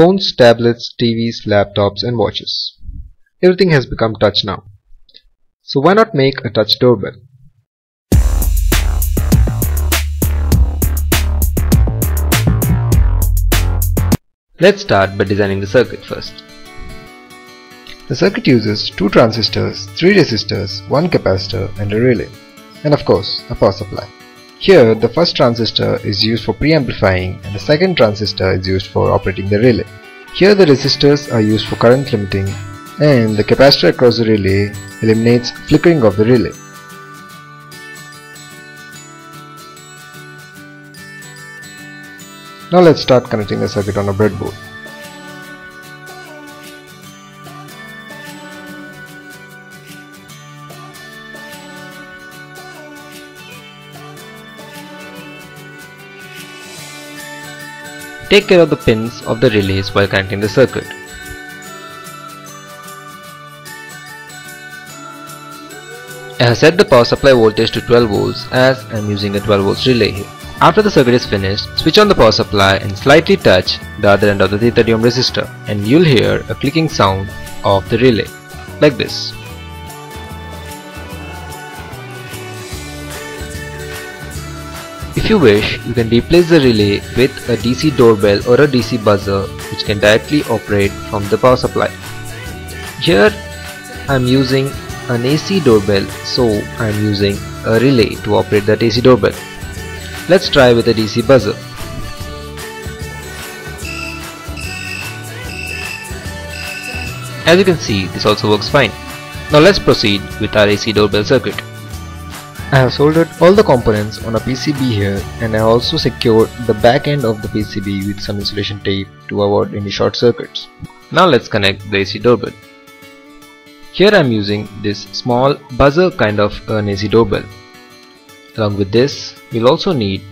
phones, tablets, TVs, laptops and watches. Everything has become touch now. So why not make a touch doorbell? Let's start by designing the circuit first. The circuit uses two transistors, three resistors, one capacitor and a relay, and of course a power supply. Here the first transistor is used for preamplifying and the second transistor is used for operating the relay. Here the resistors are used for current limiting and the capacitor across the relay eliminates flickering of the relay. Now let's start connecting the circuit on a breadboard. Take care of the pins of the relays while connecting the circuit. I have set the power supply voltage to 12 volts as I am using a 12 volts relay here. After the circuit is finished, switch on the power supply and slightly touch the other end of the 330 ohm resistor and you'll hear a clicking sound of the relay, like this. If you wish, you can replace the relay with a DC doorbell or a DC buzzer which can directly operate from the power supply. Here I am using an AC doorbell so I am using a relay to operate that AC doorbell. Let's try with a DC buzzer. As you can see this also works fine. Now let's proceed with our AC doorbell circuit. I have soldered all the components on a PCB here and I also secured the back end of the PCB with some insulation tape to avoid any short circuits. Now let's connect the AC doorbell. Here I am using this small buzzer kind of an AC doorbell. Along with this, we'll also need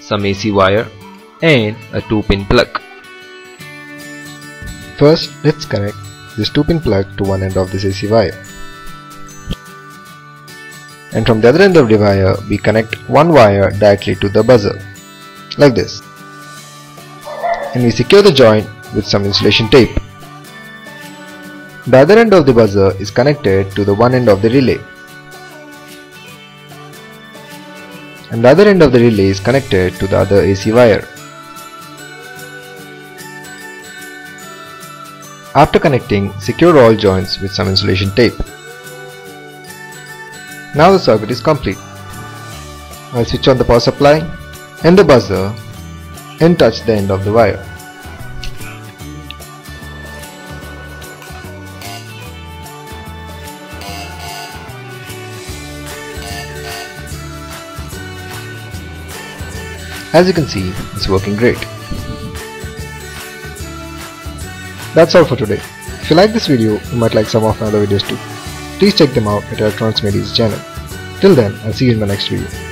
some AC wire and a 2-pin plug. First, let's connect this 2-pin plug to one end of this AC wire. And from the other end of the wire, we connect one wire directly to the buzzer, like this. And we secure the joint with some insulation tape. The other end of the buzzer is connected to the one end of the relay. And the other end of the relay is connected to the other AC wire. After connecting, secure all joints with some insulation tape. Now the circuit is complete. I'll switch on the power supply and the buzzer and touch the end of the wire. As you can see, it's working great. That's all for today. If you like this video, you might like some of my other videos too. Please check them out at Electronics Made Easy channel. Till then, I'll see you in my next video.